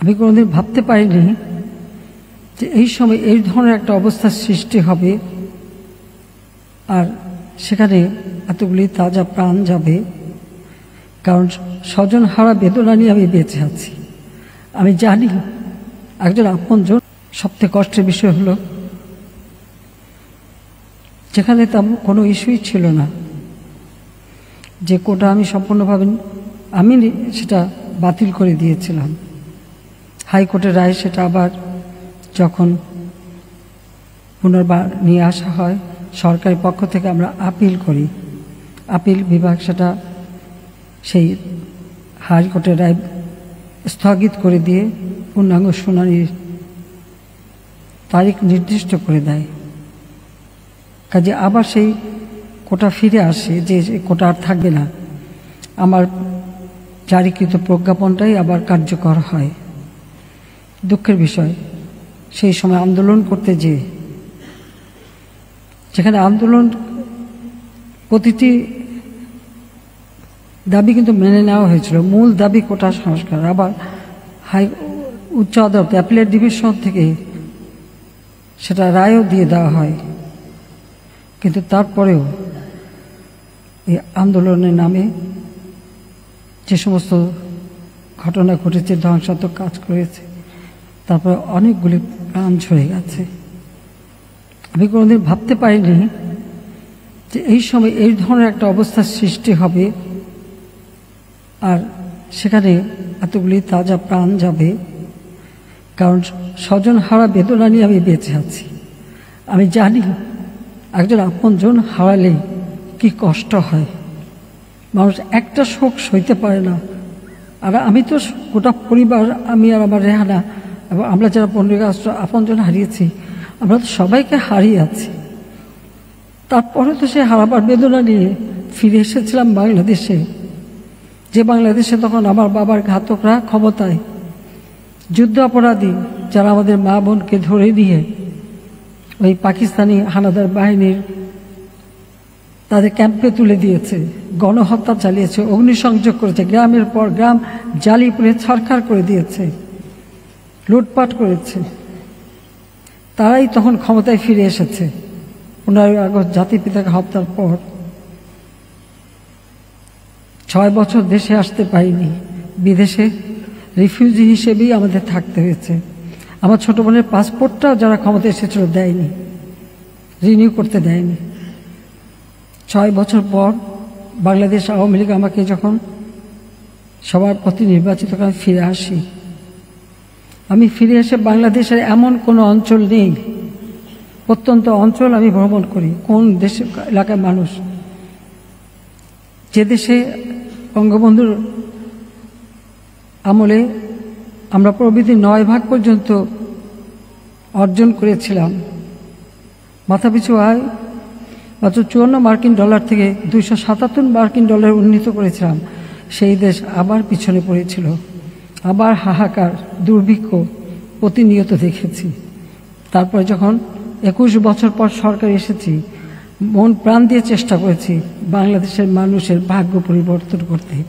আমি কোনোদিন ভাবতে পারিনি যে এই সময় এই ধরনের একটা অবস্থার সৃষ্টি হবে আর সেখানে এতগুলি তাজা প্রাণ যাবে। কারণ স্বজন হারা বেদনা নিয়ে আমি বেঁচে আছি। আমি জানি একজন আপনজন সবথেকে কষ্টের বিষয় হলো, যেখানে তেমন কোনো ইস্যুই ছিল না। যে কোটা আমি সম্পূর্ণভাবে আমি সেটা বাতিল করে দিয়েছিলাম। হাইকোর্টের রায় সেটা আবার যখন পুনর্বার নিয়ে আসা হয় সরকারি পক্ষ থেকে আমরা আপিল করি। আপিল বিভাগ সেটা সেই হাইকোর্টের রায় স্থগিত করে দিয়ে পূর্ণাঙ্গ শুনানির তারিখ নির্দিষ্ট করে দেয়। কাজে আবার সেই কোটা ফিরে আসে যে কোটা আর থাকবে না। আমার জারিকৃত প্রজ্ঞাপনটাই আবার কার্যকর হয়। দুঃখের বিষয়। সেই সময় আন্দোলন করতে যে, যেখানে আন্দোলন প্রতিটি দাবি কিন্তু মেনে নেওয়া হয়েছিল। মূল দাবি কোটা সংস্কার। আবার হাই, উচ্চ আদালত অ্যাপিলেট ডিভিশন থেকে সেটা রায়ও দিয়ে দেওয়া হয়। কিন্তু তারপরেও এই আন্দোলনের নামে যে সমস্ত ঘটনা ঘটেছে, ধ্বংসাত্মক কাজ করেছে তারপরে অনেকগুলি প্রাণ ঝরে গেছে। আমি কোনোদিন ভাবতে পারিনি যে এই সময় এই ধরনের একটা অবস্থার সৃষ্টি হবে আর সেখানে এতগুলি তাজা প্রাণ যাবে। কারণ স্বজন হারা বেদনা নিয়ে আমি বেঁচে আছি। আমি জানি একজন আপনজন হারালে কি কষ্ট হয়। মানুষ একটা শোক সইতে পারে না। আর আমি তো গোটা পরিবার, আমি আর আমার রেহানা এবং আমরা যারা পনেরোই আগস্ট আপনজন হারিয়েছি, আমরা তো সবাইকে হারিয়ে আছি। তারপরে তো সে হারাবার বেদনা নিয়ে ফিরে এসেছিলাম বাংলাদেশে। যে বাংলাদেশে তখন আমার বাবার ঘাতকরা ক্ষমতায় যুদ্ধ অপরাধী, যারা আমাদের মা বোনকে ধরে দিয়ে ওই পাকিস্তানি হানাদার বাহিনীর তাদের ক্যাম্পে তুলে দিয়েছে, গণহত্যা চালিয়েছে, অগ্নিসংযোগ করেছে, গ্রামের পর গ্রাম জালি পুড়ে ছারখার করে দিয়েছে। লুটপাট করেছে। তারাই তখন ক্ষমতায় ফিরে এসেছে। পনেরোই আগস্ট জাতিপিতাকে হত্যার পর। ছয় বছর দেশে আসতে পারিনি। বিদেশে রিফিউজি হিসেবেই আমাদের থাকতে হয়েছে। আমার ছোট বোনের পাসপোর্টটাও যারা ক্ষমতা এসেছিল দেয়নি। রিনিউ করতে দেয়নি। ছয় বছর পর বাংলাদেশ আওয়ামী লীগ আমাকে যখন সবার প্রতি নির্বাচিত করে ফিরে আসি আমি ফিরে এসে বাংলাদেশের এমন কোনো অঞ্চল নেই। প্রত্যন্ত অঞ্চল আমি ভ্রমণ করি, কোন দেশে, এলাকার মানুষ। যে দেশে বঙ্গবন্ধুর আমলে আমরা প্রবৃদ্ধি নয় ভাগ পর্যন্ত অর্জন করেছিলাম। মাথাপিছু আয়, মাত্র চুয়ান্ন মার্কিন ডলার থেকে দুইশো সাতাত্তর মার্কিন ডলার উন্নীত করেছিলাম। সেই দেশ আবার পিছনে পড়েছিল। আবার হাহাকার, দুর্ভিক্ষ প্রতিনিয়ত দেখেছি। তারপরে যখন একুশ বছর পর সরকার এসেছি, মন প্রাণ দিয়ে চেষ্টা করেছি বাংলাদেশের মানুষের ভাগ্য পরিবর্তন করতে।